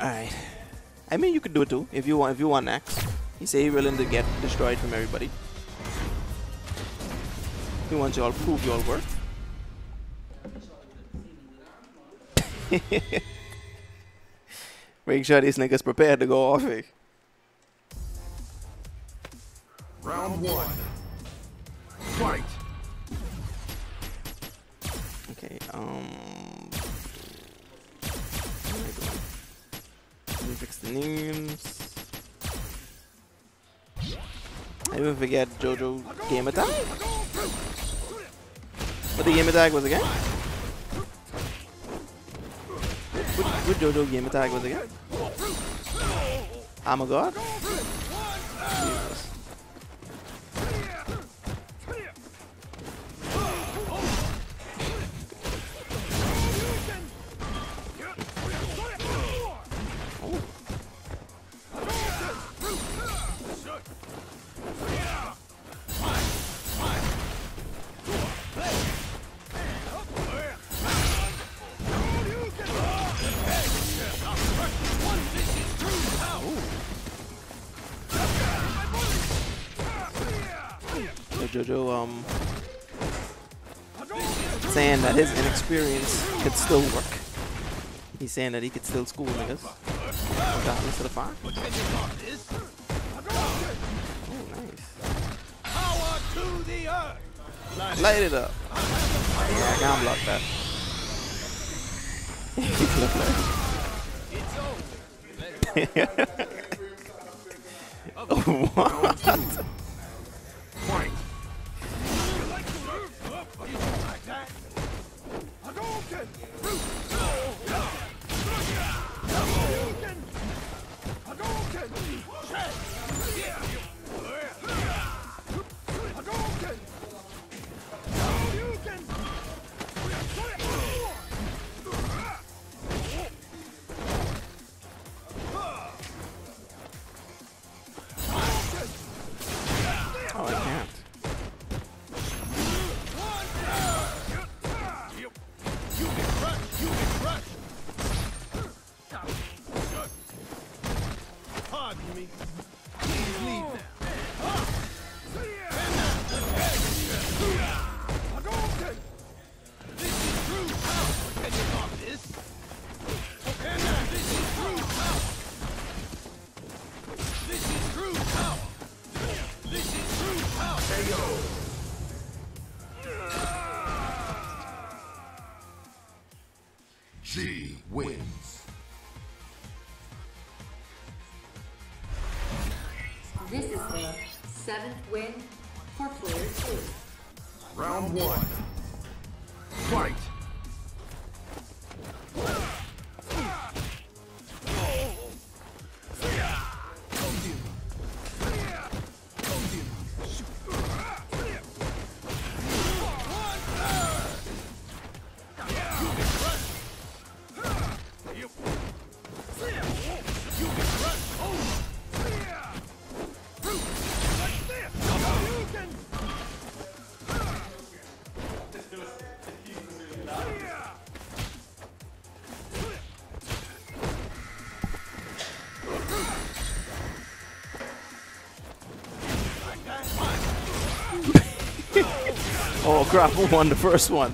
Alright. I mean, you could do it too if you want. If you want next, he say he willing to get destroyed from everybody. He wants y'all to prove y'all worth. Make sure these niggas prepared to go off it. Round one. Fight. Okay, um. Fix the names. I even forget JoJo game attack. What the game attack was again? What, what JoJo game attack was again? Oh I'm a god? JoJo, um, saying that his inexperience could still work. He's saying that he could still school niggas. Regardless of the fine. Oh, nice. Light it up. Yeah, I can't block that. what? This is the seventh win for player two. Round one. Fight. Who won the first one?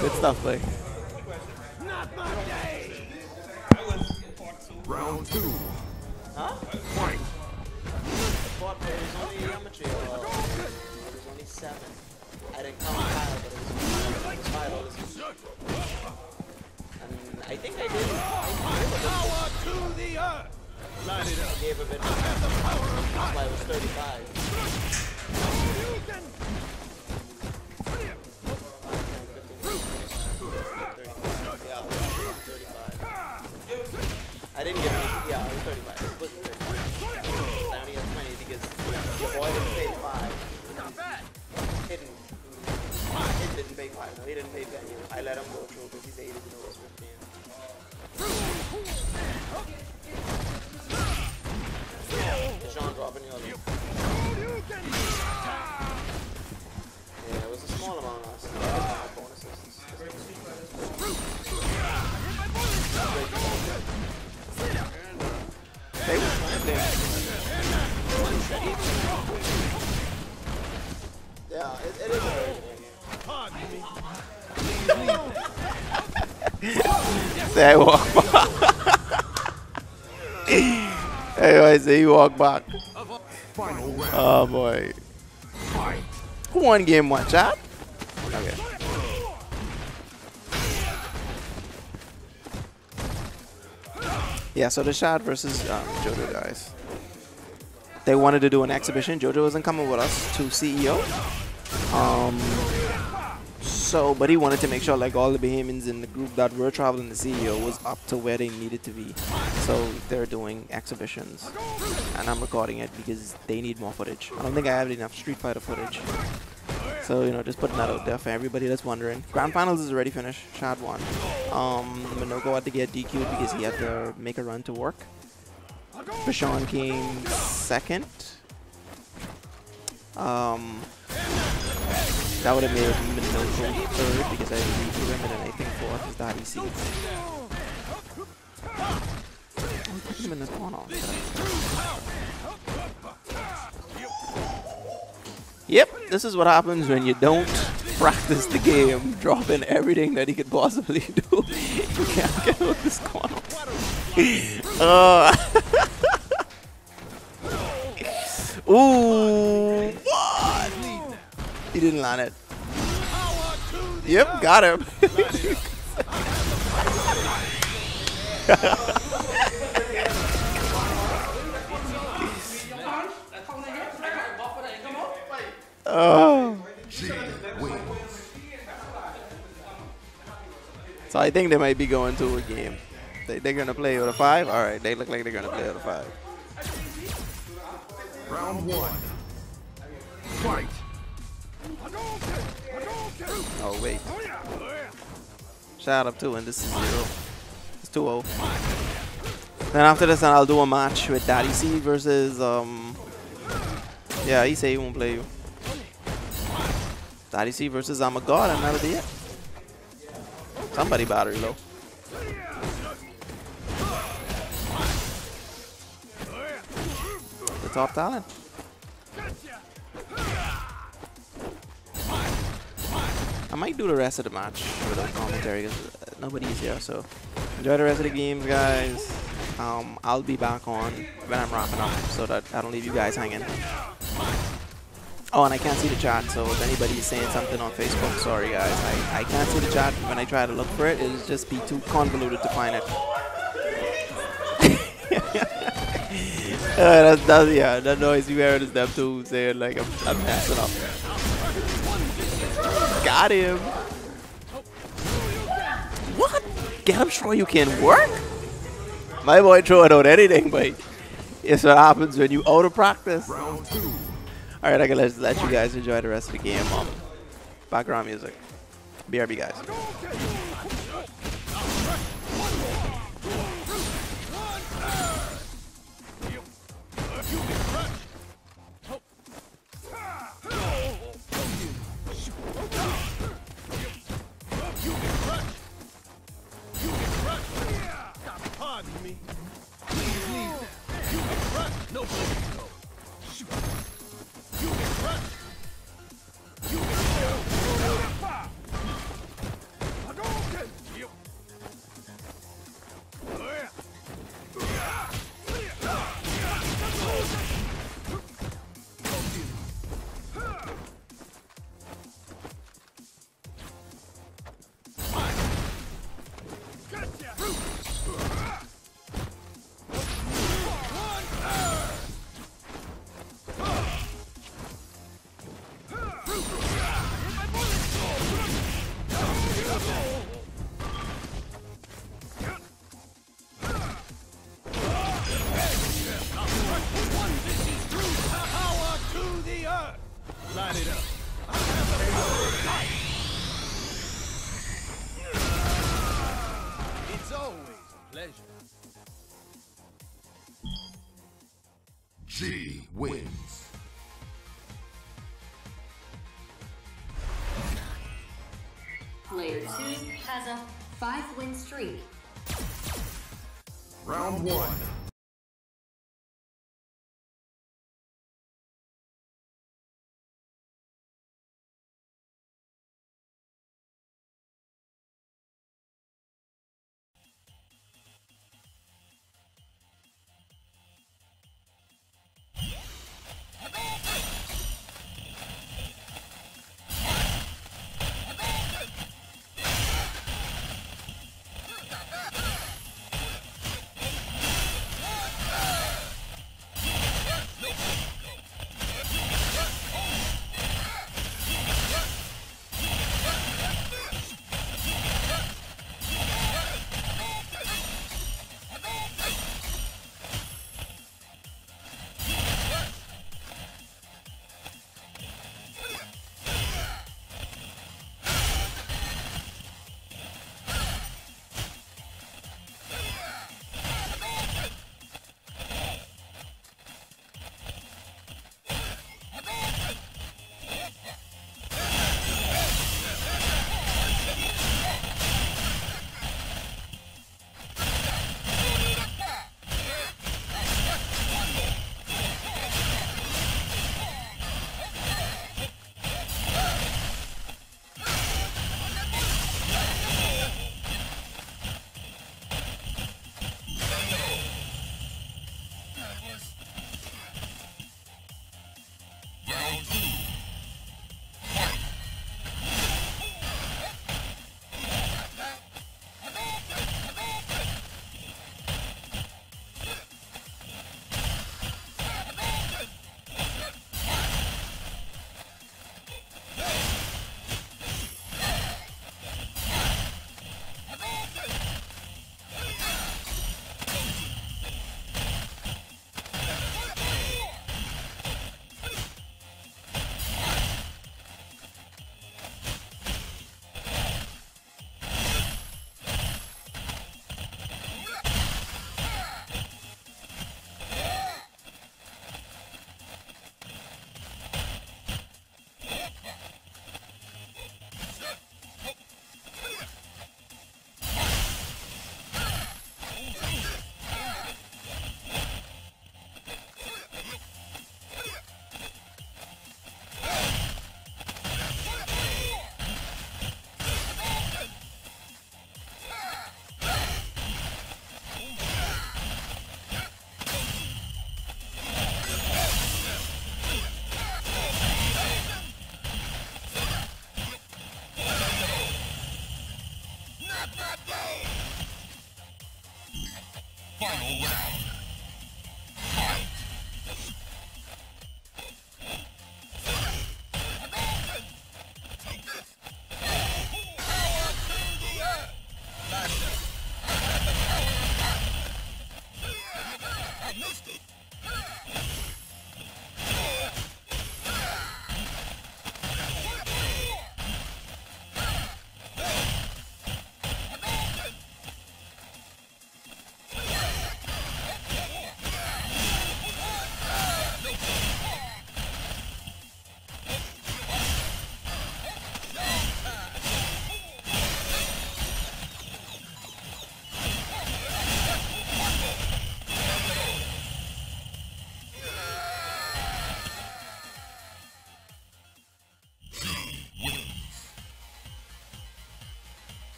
Good stuff, like. Gave a bit. That's why it was 35. I didn't give any. Yeah, it was 35. It was 35. I only had 20 because your boy didn't pay 5. Not bad. Hidden. Ah, Hidden didn't pay 5. No, he didn't pay 10. I let him go through because he said he didn't know it was 15. Sean dropping the other. Yeah, it was a small amount last time. It is a very game. they walk by anyway, say you walk back. Oh boy. Won game one, chat? Okay. Yeah, so the Shad versus um, JoJo guys. They wanted to do an exhibition. JoJo wasn't coming with us to CEO. Um, so, but he wanted to make sure like all the Bahamians in the group that were traveling to CEO was up to where they needed to be. So they're doing exhibitions, and I'm recording it because they need more footage. I don't think I have enough Street Fighter footage. So you know, just putting that out there for everybody that's wondering. Grand finals is already finished. Shad won. Um, Minoko had to get DQ'd because he had to make a run to work. Bashan came second. Um, that would have made Minoko third because I reviewed him and I think fourth is Daddy C. Put him in this corner. Yep, this is what happens when you don't practice the game, dropping everything that he could possibly do. you can't get out this corner. Uh, Ooh, what? He didn't land it. Yep, got him. Oh. So I think they might be going to a game. They, they're going to play with a five? All right, they look like they're going to play with a five. Round one. Fight. Oh, wait. Shout up to and this is zero. It's 2 0. Then after this, I'll do a match with Daddy C versus, um, yeah, he say he won't play you. Daddy C versus I'm a god, and that'll be it. Somebody battery low. The top talent. I might do the rest of the match without commentary because nobody's here. So enjoy the rest of the games, guys. Um, I'll be back on when I'm wrapping up so that I don't leave you guys hanging. Oh, and I can't see the chat, so if anybody's saying something on Facebook, sorry guys. I, I can't see the chat when I try to look for it. It'll just be too convoluted to find it. uh, that's, yeah, that noise you heard is them too saying like I'm, I'm messing up. Got him. What? Get him sure you can work? My boy throwing out anything, but it's what happens when you out of practice. Round two. All right, I let, let you guys enjoy the rest of the game. Um, background music. BRB guys. It's always a pleasure. G wins. Player 2 has a five-win streak. Round 1.